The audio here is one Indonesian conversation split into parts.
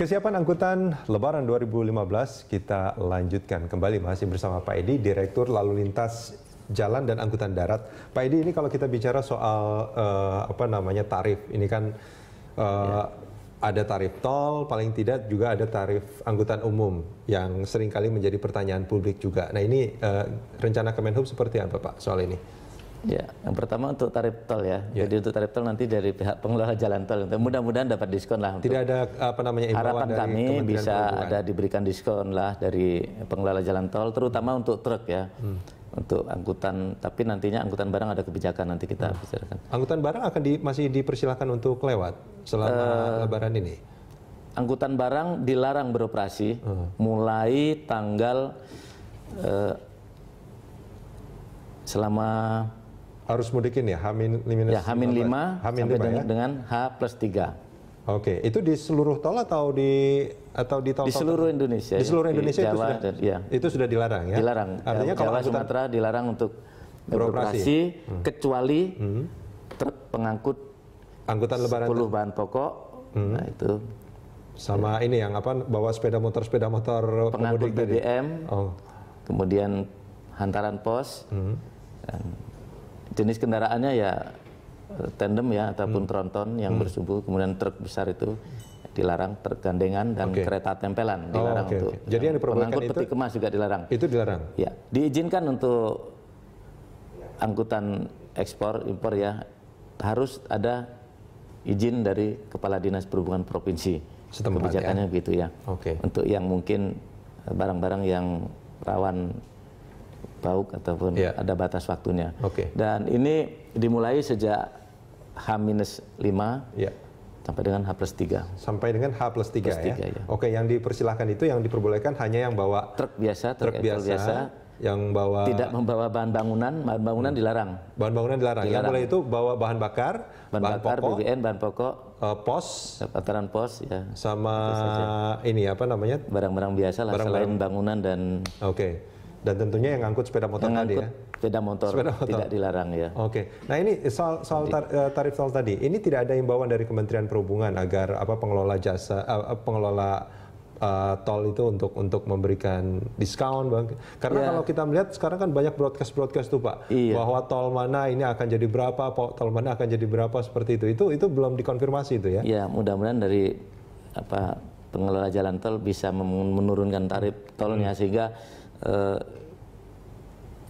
Kesiapan angkutan Lebaran 2015 kita lanjutkan kembali masih bersama Pak Edi, Direktur Lalu Lintas Jalan dan Angkutan Darat. Pak Edi, ini kalau kita bicara soal uh, apa namanya tarif, ini kan uh, ya. ada tarif tol, paling tidak juga ada tarif angkutan umum yang sering kali menjadi pertanyaan publik juga. Nah ini uh, rencana Kemenhub seperti apa Pak soal ini? Ya, yang pertama untuk tarif tol ya. ya. Jadi untuk tarif tol nanti dari pihak pengelola jalan tol. Mudah-mudahan dapat diskon lah. Tidak ada apa namanya harapan dari kami bisa ada diberikan diskon lah dari pengelola jalan tol, terutama untuk truk ya. Hmm. Untuk angkutan, tapi nantinya angkutan barang ada kebijakan nanti kita hmm. bicarakan. Angkutan barang akan di, masih dipersilahkan untuk lewat selama uh, Lebaran ini. Angkutan barang dilarang beroperasi hmm. mulai tanggal uh, selama harus mudikin ya Hamin minus ya Hamin 5 Hamin sampai 5 dengan, ya? dengan H plus 3 Oke, itu di seluruh tol atau di atau di tol di seluruh Indonesia. Di seluruh Indonesia di Jawa, itu sudah dan, ya. itu sudah dilarang ya. Dilarang. Artinya Jawa, kalau angkutan, Sumatera dilarang untuk beroperasi, hmm. kecuali hmm. truk pengangkut angkutan lebaran 10 bahan pokok. Hmm. Nah, itu sama ya. ini yang apa bawa sepeda motor sepeda motor pengangkut BBM. Oh. Kemudian hantaran pos. Hmm. Dan jenis kendaraannya ya eh, tandem ya ataupun hmm. tronton yang hmm. bersubuh kemudian truk besar itu dilarang tergandengan dan okay. kereta tempelan oh, dilarang oh, okay, untuk okay. jadi yang pengangkut peti kemas juga dilarang itu dilarang ya diizinkan untuk angkutan ekspor impor ya harus ada izin dari kepala dinas perhubungan provinsi Setempat, kebijakannya ya? begitu ya okay. untuk yang mungkin barang-barang yang rawan bauk ataupun yeah. ada batas waktunya. Okay. Dan ini dimulai sejak H-5 yeah. sampai dengan H plus 3. Sampai dengan H plus 3, plus 3 ya? ya. Oke, yang dipersilahkan itu yang diperbolehkan hanya yang bawa truk biasa, truk, truk biasa, biasa yang bawa tidak membawa bahan bangunan, bahan bangunan hmm. dilarang. Bahan bangunan dilarang. dilarang. Yang boleh itu bawa bahan bakar, bahan, bahan bakar, pokok, BBM, bahan pokok, uh, pos, daftaran pos ya. Sama ini apa namanya? Barang-barang biasa lah barang -barang. selain bangunan dan Oke. Okay dan tentunya yang angkut sepeda motor yang tadi ya? sepeda motor, sepeda motor tidak dilarang ya. Oke. Nah ini soal, soal tar, eh, tarif tol tadi, ini tidak ada imbauan dari Kementerian Perhubungan agar apa pengelola jasa, uh, pengelola uh, tol itu untuk untuk memberikan diskon bang. Karena ya. kalau kita melihat sekarang kan banyak broadcast broadcast tuh pak, iya. bahwa tol mana ini akan jadi berapa, tol mana akan jadi berapa seperti itu. Itu itu belum dikonfirmasi itu ya? Ya mudah-mudahan dari apa pengelola jalan tol bisa menurunkan tarif tolnya hmm. sehingga uh,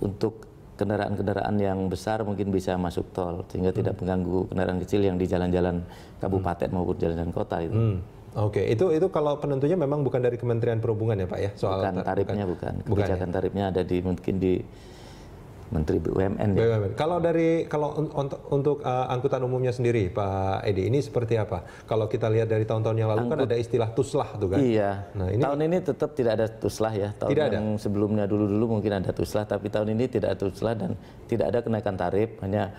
untuk kendaraan-kendaraan yang besar mungkin bisa masuk tol sehingga hmm. tidak mengganggu kendaraan kecil yang di jalan-jalan kabupaten hmm. maupun jalan-jalan kota itu. Hmm. Oke, okay. itu itu kalau penentunya memang bukan dari Kementerian Perhubungan ya Pak ya soal bukan tarifnya bukan, bukan. kebijakan bukan, ya? tarifnya ada di mungkin di Menteri BUMN. Ya. BUMN. Kalau dari kalau untuk untuk uh, angkutan umumnya sendiri, Pak Edi, ini seperti apa? Kalau kita lihat dari tahun-tahun yang lalu kan Angkut, kan ada istilah tuslah tuh kan? Iya. Nah, ini tahun ini tetap tidak ada tuslah ya. Tahun tidak yang ada. sebelumnya dulu-dulu mungkin ada tuslah, tapi tahun ini tidak ada tuslah dan tidak ada kenaikan tarif, hanya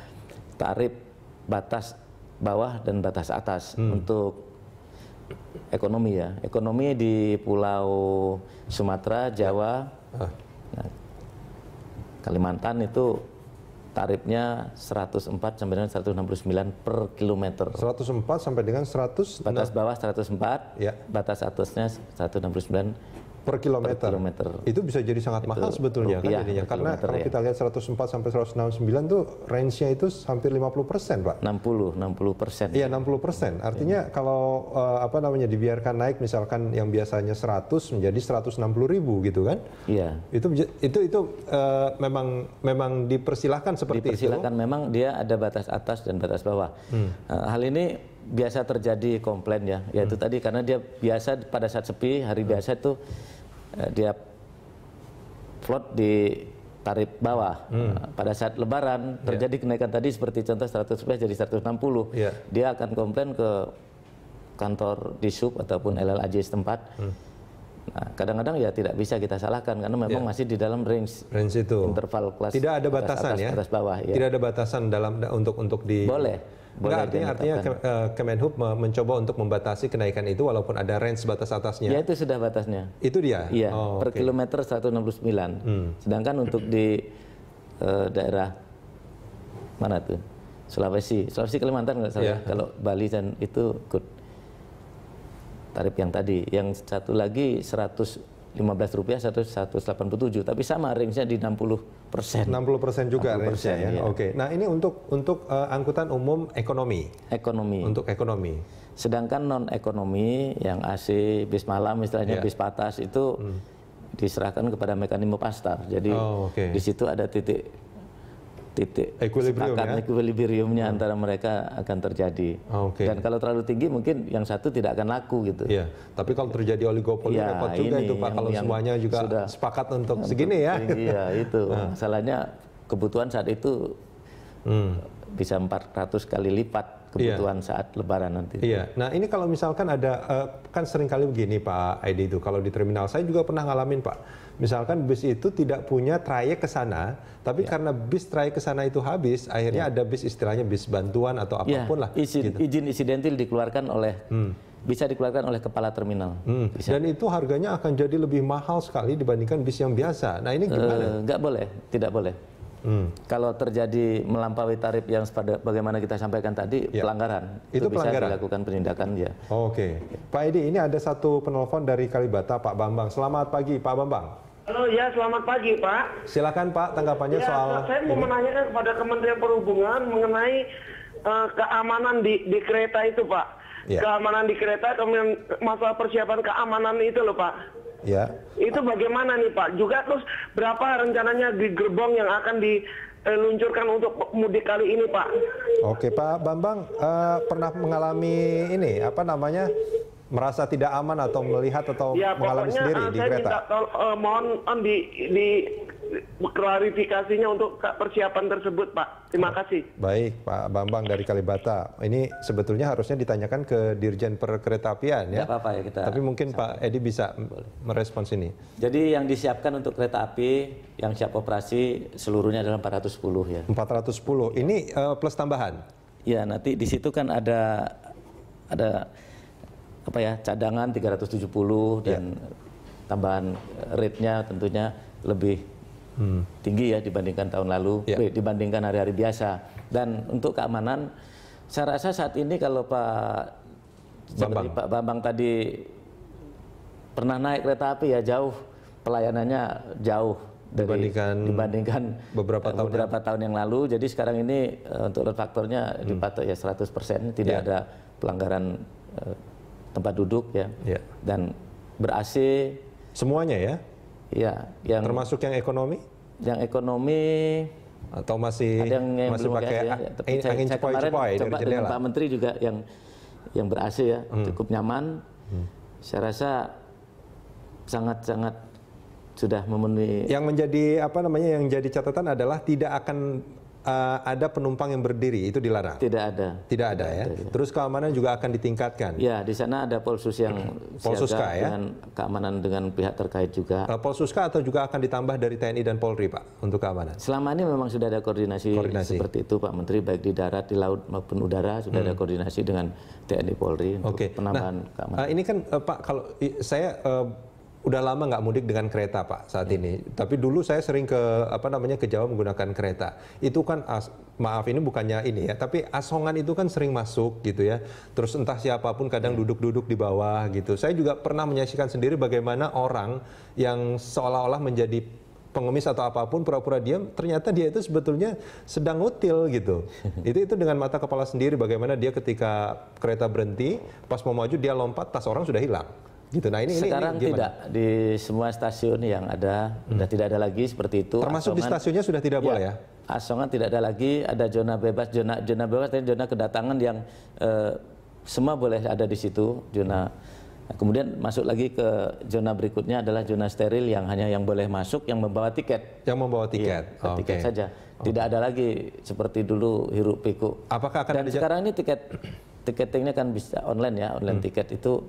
tarif batas bawah dan batas atas hmm. untuk ekonomi ya. Ekonomi di Pulau Sumatera, Jawa. Ah. Kalimantan itu tarifnya 104 sampai dengan 169 per kilometer. 104 sampai dengan 100 batas bawah 104, ya. batas atasnya 169 per kilometer. per kilometer. Itu bisa jadi sangat itu mahal sebetulnya kan jadinya. Karena kalau ya. kita lihat 104 sampai 169 tuh range-nya itu hampir 50 persen, Pak. 60, 60 persen. Iya, 60 persen. Artinya ya. kalau uh, apa namanya dibiarkan naik misalkan yang biasanya 100 menjadi 160 ribu gitu kan? Iya. Itu itu itu uh, memang memang dipersilahkan seperti dipersilahkan, itu. Dipersilahkan memang dia ada batas atas dan batas bawah. Hmm. Uh, hal ini biasa terjadi komplain ya, yaitu hmm. tadi karena dia biasa pada saat sepi hari hmm. biasa itu uh, dia float di tarif bawah. Hmm. Uh, pada saat lebaran ya. terjadi yeah. kenaikan tadi seperti contoh 111 jadi 160. Yeah. Dia akan komplain ke kantor di sub ataupun LLAJ setempat. Hmm. Nah, kadang-kadang ya tidak bisa kita salahkan karena memang yeah. masih di dalam range range itu interval kelas tidak ada batasan atas, ya atas bawah ya. tidak ada batasan dalam untuk untuk di boleh Enggak, artinya artinya uh, Kemenhub mencoba untuk membatasi kenaikan itu walaupun ada range batas atasnya. Ya itu sudah batasnya. Itu dia. Iya. Oh, per kilometer 169. Hmm. Sedangkan untuk di uh, daerah mana tuh Sulawesi Sulawesi Kalimantan nggak salah Iya. kalau Bali dan itu good tarif yang tadi yang satu lagi 115 rupiah 187 tapi sama range-nya di 60 persen 60 persen juga 60%, range-nya ya. iya. Oke. Nah ini untuk untuk eh, angkutan umum ekonomi. ekonomi Untuk ekonomi. sedangkan non ekonomi yang AC bis malam istilahnya Iya. bis patas itu diserahkan kepada mekanisme pasar jadi Oh, oke. di situ ada titik titik Equilibrium ya? equilibriumnya antara mereka akan terjadi Oh, oke. dan kalau terlalu tinggi mungkin yang satu tidak akan laku gitu Iya, tapi kalau terjadi oligopoli Iya, repot juga ini itu Pak yang- kalau yang semuanya juga sudah- sepakat untuk segini ya. iya itu masalahnya kebutuhan saat itu Hmm. bisa 400 kali lipat kebutuhan saat lebaran nanti Iya. Nah ini kalau misalkan ada eh, kan sering kali begini Pak Aidi itu kalau di terminal saya juga pernah ngalamin Pak. Misalkan bis itu tidak punya trayek ke sana, tapi Iya. karena bis trayek ke sana itu habis, akhirnya ada bis istilahnya bis bantuan atau Ya, apa pun lah. izin, izin insidentil dikeluarkan oleh bisa dikeluarkan oleh kepala terminal. Hmm. Dan itu harganya akan jadi lebih mahal sekali dibandingkan bis yang biasa. Nah ini gimana? Eh, Nggak boleh, tidak boleh. Hmm. Kalau terjadi melampaui tarif yang sepada bagaimana kita sampaikan tadi Ya. pelanggaran, Itu bisa pelanggaran? dilakukan penindakan ya. Oke, Pak Edi, ini ada satu penelpon dari Kalibata, Pak Bambang. Selamat pagi, Pak Bambang. Halo ya, selamat pagi Pak. Silakan Pak tanggapannya Ya, soal saya mau menanyakan kepada Kementerian Perhubungan mengenai eh, keamanan di, di kereta itu Pak. Ya. Keamanan di kereta, kemudian masalah persiapan keamanan itu loh Pak. Ya. Itu bagaimana nih Pak? Juga terus berapa rencananya di gerbong yang akan diluncurkan untuk mudik kali ini Pak? Oke, Pak Bambang eh, pernah mengalami ini apa namanya merasa tidak aman atau melihat atau Ya mengalami sendiri eh, di saya kereta? minta tol- eh, mohon eh, di, di klarifikasinya untuk persiapan tersebut Pak. Terima kasih. Baik, Pak Bambang dari Kalibata. Ini sebetulnya harusnya ditanyakan ke Dirjen Perkeretaapian ya. Apa-apa ya kita. Tapi mungkin Pak Edi bisa merespons ini. Jadi yang disiapkan untuk kereta api yang siap operasi seluruhnya adalah 410 ya. 410. Ini eh, plus tambahan. Ya nanti di situ kan ada ada apa ya cadangan 370 dan tambahan rate-nya tentunya lebih tinggi ya dibandingkan tahun lalu, Ya. eh, dibandingkan hari-hari biasa. Dan untuk keamanan, saya rasa saat ini kalau Pak Bambang. Pak Bambang tadi pernah naik kereta api ya jauh pelayanannya jauh dari Dibandingkan dibandingkan beberapa eh, tahun beberapa tahun yang lalu. Jadi sekarang ini eh, untuk load faktornya dipatok ya 100%, tidak Ya. ada pelanggaran eh, tempat duduk ya. Ya. Dan ber-AC Semuanya ya, ya yang termasuk yang ekonomi yang ekonomi atau masih ada yang, yang masih belum pakai AC ya. a- Tapi angin saya, saya kemarin dari coba dengan jendela. Hmm. Pak Menteri juga yang yang ber-AC ya, cukup nyaman. Saya rasa sangat-sangat sudah memenuhi Yang menjadi apa namanya yang jadi catatan adalah tidak akan uh, ada penumpang yang berdiri itu dilarang. tidak ada. Tidak ada ya. Terus keamanan juga akan ditingkatkan. Ya, di sana ada Polsus yang Polsuska, siaga ya? dengan keamanan dengan pihak terkait juga. Uh, Polsuska atau juga akan ditambah dari TNI dan Polri Pak untuk keamanan. Selama ini memang sudah ada koordinasi, Koordinasi. seperti itu Pak Menteri baik di darat, di laut maupun udara sudah ada koordinasi dengan TNI Polri untuk Hmm. Oke. penambahan Nah, keamanan. uh, ini kan uh, Pak kalau saya uh, udah lama nggak mudik dengan kereta Pak saat Ya. ini. Tapi dulu saya sering ke apa namanya ke Jawa menggunakan kereta. Itu kan as- maaf ini bukannya ini ya, tapi asongan itu kan sering masuk gitu ya. Terus entah siapa pun kadang duduk-duduk di bawah gitu. Saya juga pernah menyaksikan sendiri bagaimana orang yang seolah-olah menjadi pengemis atau apa pun pura-pura diam ternyata dia itu sebetulnya sedang ngutil gitu itu itu dengan mata kepala sendiri bagaimana dia ketika kereta berhenti pas mau maju dia lompat tas orang sudah hilang gitu nah ini Sekarang ini, tidak di semua stasiun yang ada sudah tidak ada lagi seperti itu. termasuk di Asongan- stasiunnya sudah tidak boleh ya Asongan tidak ada lagi, ada zona bebas, zona zona bebas dan zona kedatangan yang eh, semua boleh ada di situ. Zona Nah, kemudian masuk lagi ke zona berikutnya adalah zona steril yang hanya yang boleh masuk yang membawa tiket. yang membawa tiket Iya, Oke. tiket saja. Tidak ada lagi seperti dulu hiruk pikuk. apakah akan Dan ada sekarang ini tiket tiketingnya kan bisa online ya, online Hmm. tiket itu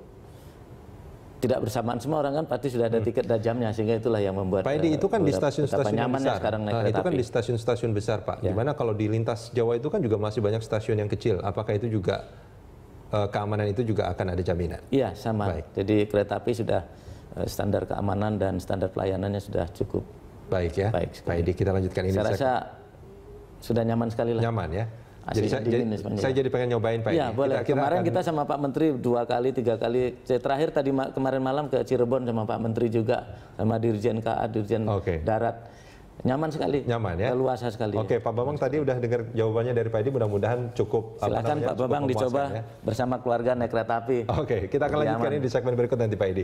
tidak bersamaan semua orang kan pasti sudah ada tiket dan jamnya sehingga itulah yang membuat Hmm. Pak Edi eh, itu kan di stasiun-stasiun nyamannya besar. sekarang naik Nah, kereta itu kan api. Ya. di stasiun-stasiun besar, Pak. Di mana kalau di lintas Jawa itu kan juga masih banyak stasiun yang kecil. Apakah itu juga eh, keamanan itu juga akan ada jaminan? Iya sama. Baik. Jadi kereta api sudah eh, standar keamanan dan standar pelayanannya sudah cukup. Baik ya. Baik Pak Edi kita lanjutkan ini. Saya- rasa sudah nyaman sekali lah. Nyaman ya. Jadi saya, jadi, saya jadi pengen nyobain Pak Iya boleh. Kita- kita kemarin akan- kita sama Pak Menteri dua kali, tiga kali. Saya Terakhir tadi ma- kemarin malam ke Cirebon sama Pak Menteri juga, sama Dirjen KA, Dirjen Oke. Darat. Nyaman sekali. Nyaman ya. Leluasa sekali. Oke, Pak Bambang tadi udah dengar jawabannya dari Pak Edi, mudah-mudahan cukup Silakan namanya, Pak memuaskan dicoba ya. bersama keluarga naik kereta api. Oke, kita akan lanjutkan ini di segmen berikut nanti Pak Edi.